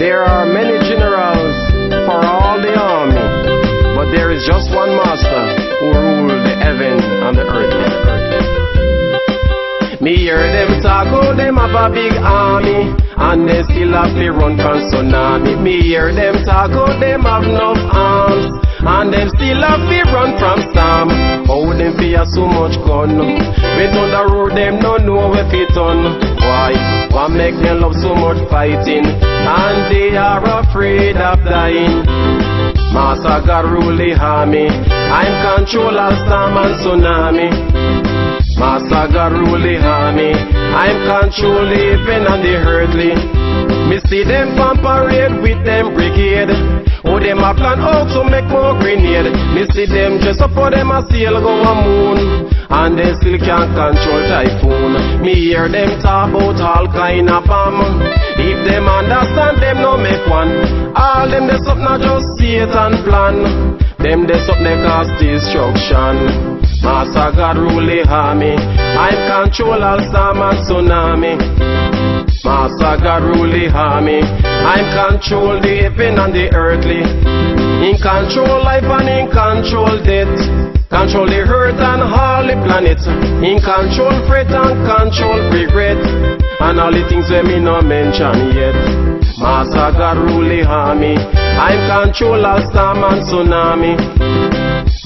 There are many generals for all the army, but there is just one master who rules the heaven and the earth. Me hear them talk, oh, them have a big army, and they still have to run from tsunami. Me hear them talk, oh, them have enough arms, and them still have to run from storm. Them fear so much gun? When on the road, them no know where fit on. Why? Why make them love so much fighting? And they are afraid of dying. Master God rule the army. I'm control all storm and tsunami. Master God rule the army. I'm control heaven and the earthly. Me see them on parade with them brigade. Them a plan out to make more grenade. Me see them dress up for them a sail go a moon. And they still can't control typhoon. Me hear them talk about all kind of bomb. If them understand, them no make one. All them they up not just Satan plan. Them they up they cause destruction. Master God rule the army. I control all storm and tsunami. Master God rule the army. I'm control the heaven and the earthly. In control life and in control death. Control the earth and all the planets. In control fret and control regret. And all the things that me no mention yet. Master God rule the army. I'm control all storm and tsunami.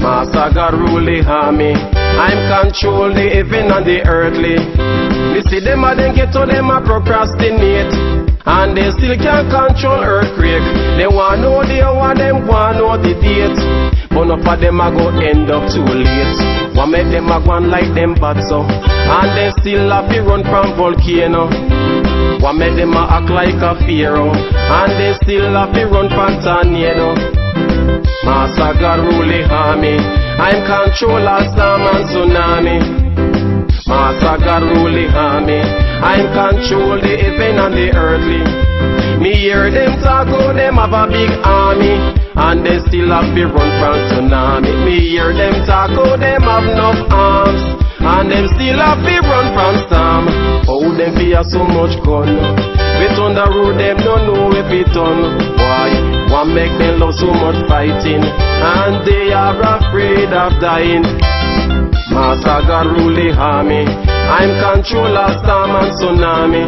Master God rule the army. I'm control the heaven and the earthly. You see them a then get to them a procrastinate. And they still can't control earthquake. They want know the hour, them want know the date. But enough of them a go end up too late. What make them a go on like them bad so? And they still have to run from volcano. What make them a act like a pharaoh? And they still have to run from tornado. Master God rule the army. I'm control all storm. The army. I'm control the heaven and the earthly. Me hear them talk, oh, them have a big army. And they still have to run from tsunami. Me hear them talk, oh, them have enough arms. And them still have to run from storm. Oh, them fear so much gun. Fit on the road, them don't know if it done. Why? What make them love so much fighting? And they are afraid of dying. Master God rule the army. I'm control of storm and tsunami.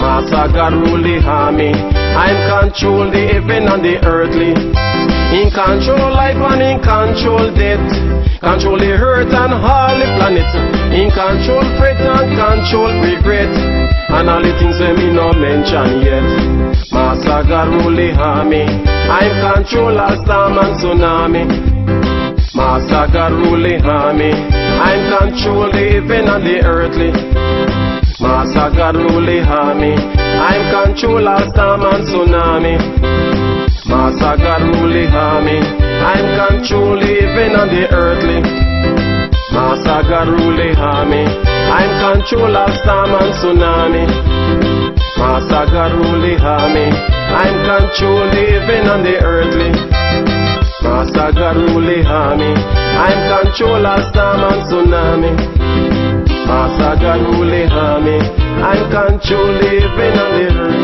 Master God rule the army. I'm control the heaven and the earthly. In control life and in control death. Control the earth and all the planet. In control fate and control regret. And all the things that me no mention yet. Master God rule the army. I'm control of storm and tsunami. Master God army. I'm control the earthly. Master God rule the army. I'm control of storm and tsunami. Master God rule the army. I'm control living and the earthly. Master God rule the army. I'm control of storm and tsunami. Master God rule the army. I'm control heaven and the earthly. Rule the army. I'm control of storm and tsunami. Rule the army. I'm control living and earthly.